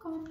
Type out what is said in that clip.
Tchau.